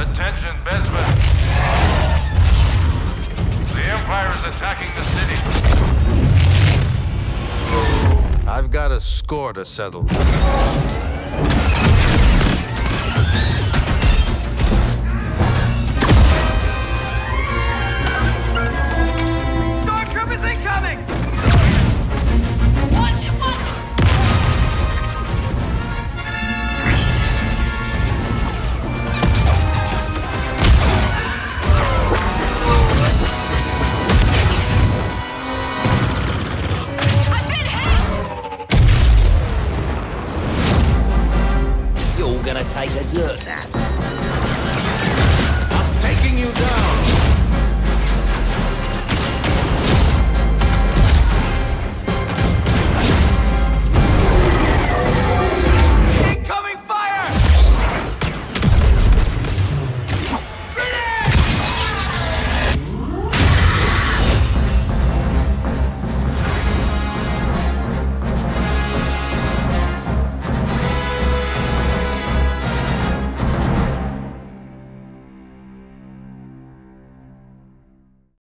Attention, Besman. The Empire is attacking the city. I've got a score to settle. Gonna take a dirt nap.